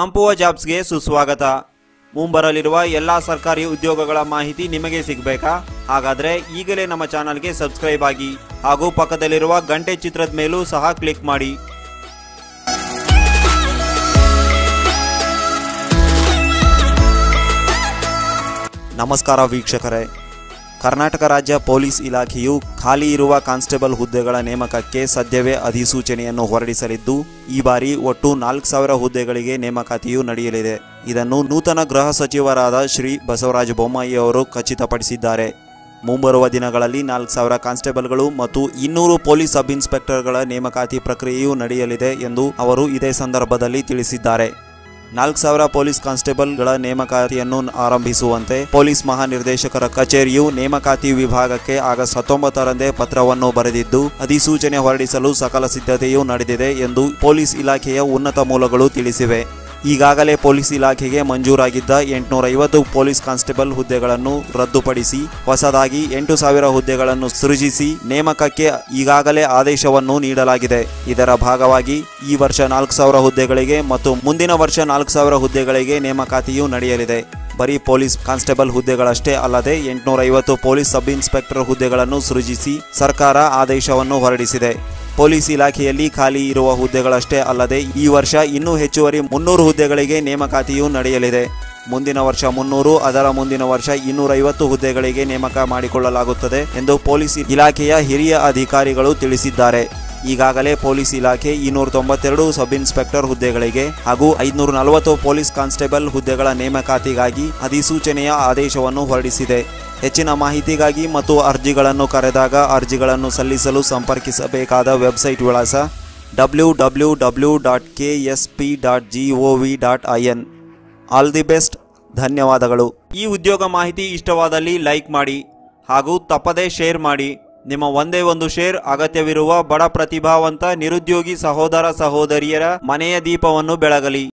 ಆಂಪುವ ಜಾಬ್ಸ್ಗೆ ಸುಸ್ವಾಗತ. ಮುಂಬರಲಿರುವ ಎಲ್ಲ ಸರ್ಕಾರಿ ಉದ್ಯೋಗಗಳ ಮಾಹಿತಿ ನಿಮಗೆ ಸಿಗಬೇಕಾ? ಹಾಗಾದರೆ ಈಗಲೇ ನಮ್ಮ ಚಾನಲ್ಗೆ ಸಬ್ಸ್ಕ್ರೈಬ್ ಆಗಿ ಹಾಗೂ ಪಕ್ಕದಲ್ಲಿರುವ ಗಂಟೆ ಚಿತ್ರದ ಮೇಲೂ ಸಹ ಕ್ಲಿಕ್ ಮಾಡಿ. ನಮಸ್ಕಾರ ವೀಕ್ಷಕರೇ. ಕರ್ನಾಟಕ ರಾಜ್ಯ ಪೊಲೀಸ್ ಇಲಾಖೆಯು ಖಾಲಿ ಇರುವ ಕಾನ್ಸ್ಟೇಬಲ್ ಹುದ್ದೆಗಳ ನೇಮಕಕ್ಕೆ ಸದ್ಯವೇ ಅಧಿಸೂಚನೆಯನ್ನು ಹೊರಡಿಸಲಿದ್ದು, ಈ ಬಾರಿ ಒಟ್ಟು ನಾಲ್ಕು ಸಾವಿರ ಹುದ್ದೆಗಳಿಗೆ ನೇಮಕಾತಿಯು ನಡೆಯಲಿದೆ. ಇದನ್ನು ನೂತನ ಗೃಹ ಸಚಿವರಾದ ಶ್ರೀ ಬಸವರಾಜ ಬೊಮ್ಮಾಯಿ ಅವರು ಖಚಿತಪಡಿಸಿದ್ದಾರೆ. ಮುಂಬರುವ ದಿನಗಳಲ್ಲಿ ನಾಲ್ಕು ಸಾವಿರ ಕಾನ್ಸ್ಟೇಬಲ್ಗಳು ಮತ್ತು ಇನ್ನೂರು ಪೊಲೀಸ್ ಸಬ್ ಇನ್ಸ್ಪೆಕ್ಟರ್ಗಳ ನೇಮಕಾತಿ ಪ್ರಕ್ರಿಯೆಯು ನಡೆಯಲಿದೆ ಎಂದು ಅವರು ಇದೇ ಸಂದರ್ಭದಲ್ಲಿ ತಿಳಿಸಿದ್ದಾರೆ. ನಾಲ್ಕು ಸಾವಿರ ಪೊಲೀಸ್ ಕಾನ್ಸ್ಟೇಬಲ್ಗಳ ನೇಮಕಾತಿಯನ್ನು ಆರಂಭಿಸುವಂತೆ ಪೊಲೀಸ್ ಮಹಾನಿರ್ದೇಶಕರ ಕಚೇರಿಯು ನೇಮಕಾತಿ ವಿಭಾಗಕ್ಕೆ ಆಗಸ್ಟ್ ಹತ್ತೊಂಬತ್ತರಂದೇ ಪತ್ರವನ್ನು ಬರೆದಿದ್ದು, ಅಧಿಸೂಚನೆ ಹೊರಡಿಸಲು ಸಕಲ ಸಿದ್ಧತೆಯೂ ನಡೆದಿದೆ ಎಂದು ಪೊಲೀಸ್ ಇಲಾಖೆಯ ಉನ್ನತ ಮೂಲಗಳು ತಿಳಿಸಿವೆ. ಈಗಾಗಲೇ ಪೊಲೀಸ್ ಇಲಾಖೆಗೆ ಮಂಜೂರಾಗಿದ್ದ ಎಂಟುನೂರ ಐವತ್ತು ಪೊಲೀಸ್ ಕಾನ್ಸ್ಟೇಬಲ್ ಹುದ್ದೆಗಳನ್ನು ರದ್ದುಪಡಿಸಿ, ಹೊಸದಾಗಿ ಎಂಟು ಸಾವಿರ ಹುದ್ದೆಗಳನ್ನು ಸೃಜಿಸಿ ನೇಮಕಕ್ಕೆ ಈಗಾಗಲೇ ಆದೇಶವನ್ನು ನೀಡಲಾಗಿದೆ. ಇದರ ಭಾಗವಾಗಿ ಈ ವರ್ಷ ನಾಲ್ಕು ಸಾವಿರ ಹುದ್ದೆಗಳಿಗೆ ಮತ್ತು ಮುಂದಿನ ವರ್ಷ ನಾಲ್ಕು ಸಾವಿರ ಹುದ್ದೆಗಳಿಗೆ ನೇಮಕಾತಿಯೂ ನಡೆಯಲಿದೆ. ಬರೀ ಪೊಲೀಸ್ ಕಾನ್ಸ್ಟೇಬಲ್ ಹುದ್ದೆಗಳಷ್ಟೇ ಅಲ್ಲದೆ ಎಂಟುನೂರ ಐವತ್ತು ಪೊಲೀಸ್ ಸಬ್ ಇನ್ಸ್ಪೆಕ್ಟರ್ ಹುದ್ದೆಗಳನ್ನು ಸೃಜಿಸಿ ಸರ್ಕಾರ ಆದೇಶವನ್ನು ಹೊರಡಿಸಿದೆ. ಪೊಲೀಸ್ ಇಲಾಖೆಯಲ್ಲಿ ಖಾಲಿ ಇರುವ ಹುದ್ದೆಗಳಷ್ಟೇ ಅಲ್ಲದೆ ಈ ವರ್ಷ ಇನ್ನೂ ಹೆಚ್ಚುವರಿ ಮುನ್ನೂರು ಹುದ್ದೆಗಳಿಗೆ ನೇಮಕಾತಿಯೂ ನಡೆಯಲಿದೆ. ಮುಂದಿನ ವರ್ಷ ಮುನ್ನೂರು, ಅದರ ಮುಂದಿನ ವರ್ಷ ಇನ್ನೂರೈವತ್ತು ಹುದ್ದೆಗಳಿಗೆ ನೇಮಕ ಮಾಡಿಕೊಳ್ಳಲಾಗುತ್ತದೆ ಎಂದು ಪೊಲೀಸ್ ಇಲಾಖೆಯ ಹಿರಿಯ ಅಧಿಕಾರಿಗಳು ತಿಳಿಸಿದ್ದಾರೆ. ಈಗಾಗಲೇ ಪೊಲೀಸ್ ಇಲಾಖೆ ಇನ್ನೂರ ತೊಂಬತ್ತೆರಡು ಸಬ್ ಇನ್ಸ್ಪೆಕ್ಟರ್ ಹುದ್ದೆಗಳಿಗೆ ಹಾಗೂ ಐದುನೂರ ನಲವತ್ತು ಪೊಲೀಸ್ ಕಾನ್ಸ್ಟೇಬಲ್ ಹುದ್ದೆಗಳ ನೇಮಕಾತಿಗಾಗಿ ಅಧಿಸೂಚನೆಯ ಆದೇಶವನ್ನು ಹೊರಡಿಸಿದೆ. ಹೆಚ್ಚಿನ ಮಾಹಿತಿಗಾಗಿ ಮತ್ತು ಅರ್ಜಿಗಳನ್ನು ಕರೆದಾಗ ಅರ್ಜಿಗಳನ್ನು ಸಲ್ಲಿಸಲು ಸಂಪರ್ಕಿಸಬೇಕಾದ ವೆಬ್ಸೈಟ್ ವಿಳಾಸ W W W dot K S P dot G O V dot I N all the best ಧನ್ಯವಾದಗಳು. ಈ ಉದ್ಯೋಗ ಮಾಹಿತಿ ಇಷ್ಟವಾದಲ್ಲಿ ಲೈಕ್ ಮಾಡಿ ಹಾಗೂ ತಪ್ಪದೇ ಶೇರ್ ಮಾಡಿ. ನಿಮ್ಮ ಒಂದೇ ಒಂದು ಶೇರ್ ಅಗತ್ಯವಿರುವ ಬಡ ಪ್ರತಿಭಾವಂತ ನಿರುದ್ಯೋಗಿ ಸಹೋದರ ಸಹೋದರಿಯರ ಮನೆಯ ದೀಪವನ್ನು ಬೆಳಗಲಿ.